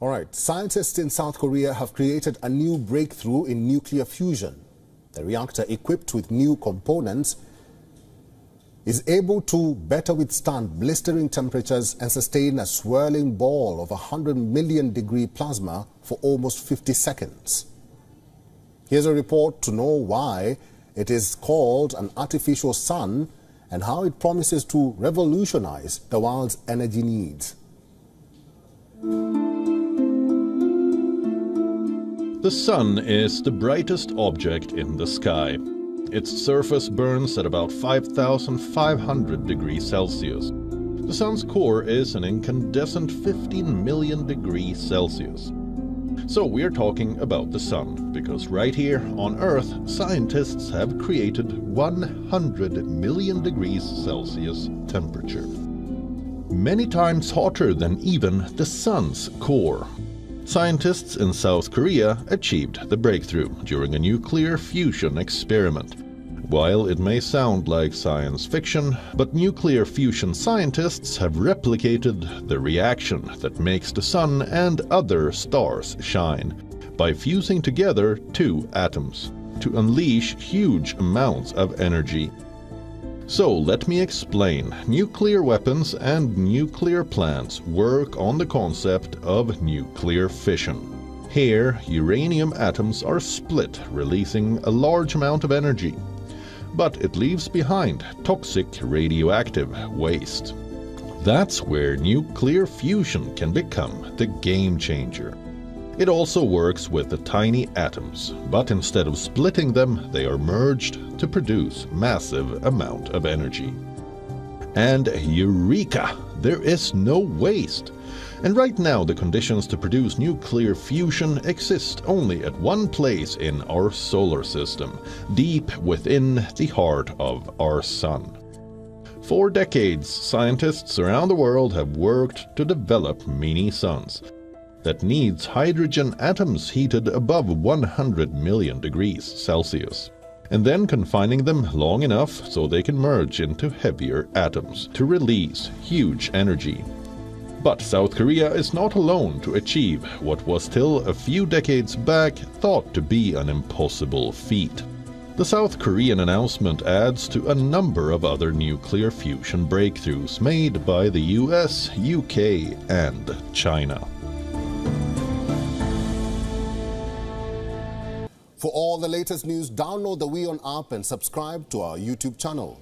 All right, scientists in South Korea have created a new breakthrough in nuclear fusion. The reactor, equipped with new components, is able to better withstand blistering temperatures and sustain a swirling ball of 100 million degree plasma for almost 50 seconds. Here's a report to know why it is called an artificial sun and how it promises to revolutionize the world's energy needs. The sun is the brightest object in the sky. Its surface burns at about 5,500 degrees Celsius. The sun's core is an incandescent 15 million degrees Celsius. So we're talking about the sun, because right here on Earth, scientists have created 100 million degrees Celsius temperature. Many times hotter than even the sun's core. Scientists in South Korea achieved the breakthrough during a nuclear fusion experiment. While it may sound like science fiction, but nuclear fusion scientists have replicated the reaction that makes the sun and other stars shine by fusing together two atoms to unleash huge amounts of energy so let me explain. Nuclear weapons and nuclear plants work on the concept of nuclear fission. Here, uranium atoms are split, releasing a large amount of energy. But it leaves behind toxic radioactive waste. That's where nuclear fusion can become the game changer. It also works with the tiny atoms, but instead of splitting them, they are merged to produce massive amount of energy. And eureka! There is no waste. And right now the conditions to produce nuclear fusion exist only at one place in our solar system, deep within the heart of our sun. For decades, scientists around the world have worked to develop mini suns that needs hydrogen atoms heated above 100 million degrees Celsius, and then confining them long enough so they can merge into heavier atoms to release huge energy. But South Korea is not alone to achieve what was till a few decades back thought to be an impossible feat. The South Korean announcement adds to a number of other nuclear fusion breakthroughs made by the US, UK, and China. For all the latest news, download the WION app and subscribe to our YouTube channel.